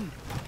Hmm.